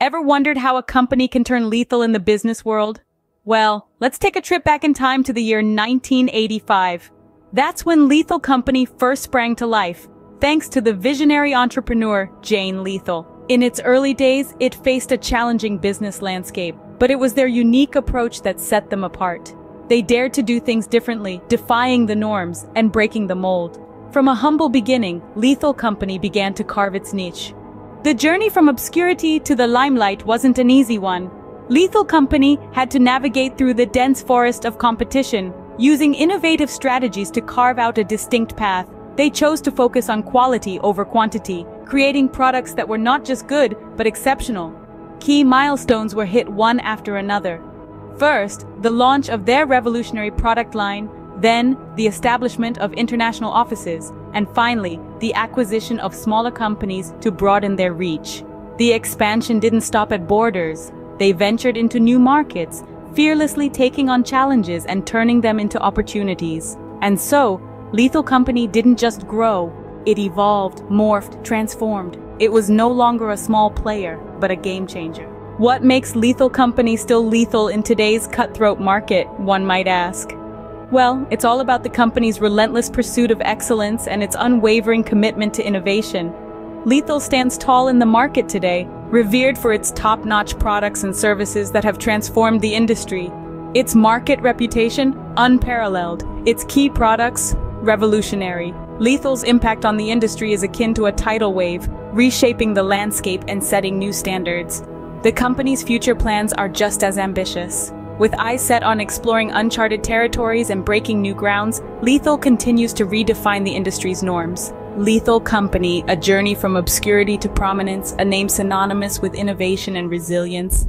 Ever wondered how a company can turn lethal in the business world? Well, let's take a trip back in time to the year 1985. That's when Lethal Company first sprang to life, thanks to the visionary entrepreneur Jane Lethal. In its early days, it faced a challenging business landscape, but it was their unique approach that set them apart. They dared to do things differently, defying the norms and breaking the mold. From a humble beginning, Lethal Company began to carve its niche. The journey from obscurity to the limelight wasn't an easy one. Lethal Company had to navigate through the dense forest of competition, using innovative strategies to carve out a distinct path. They chose to focus on quality over quantity, creating products that were not just good, but exceptional. Key milestones were hit one after another. First, the launch of their revolutionary product line, then the establishment of international offices, and finally, the acquisition of smaller companies to broaden their reach. The expansion didn't stop at borders. They ventured into new markets, fearlessly taking on challenges and turning them into opportunities. And so, Lethal Company didn't just grow, it evolved, morphed, transformed. It was no longer a small player, but a game changer. What makes Lethal Company still lethal in today's cutthroat market, one might ask? Well, it's all about the company's relentless pursuit of excellence and its unwavering commitment to innovation. Lethal stands tall in the market today, revered for its top-notch products and services that have transformed the industry. Its market reputation, unparalleled. Its key products, revolutionary. Lethal's impact on the industry is akin to a tidal wave, reshaping the landscape and setting new standards. The company's future plans are just as ambitious. With eyes set on exploring uncharted territories and breaking new grounds, Lethal continues to redefine the industry's norms. Lethal Company, a journey from obscurity to prominence, a name synonymous with innovation and resilience.